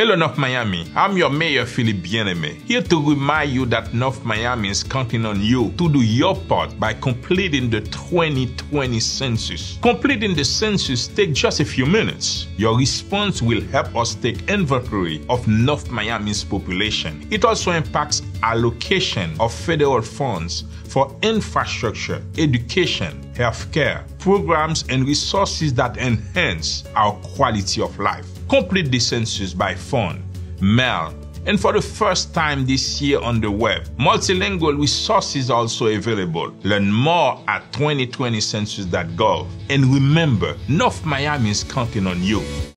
Hello, North Miami. I'm your mayor, Philippe Bien-Aime, here to remind you that North Miami is counting on you to do your part by completing the 2020 census. Completing the census takes just a few minutes. Your response will help us take inventory of North Miami's population. It also impacts allocation of federal funds for infrastructure, education, healthcare, programs, and resources that enhance our quality of life. Complete the census by phone, mail, and for the first time this year on the web. Multilingual resources also available. Learn more at 2020census.gov. And remember, North Miami is counting on you.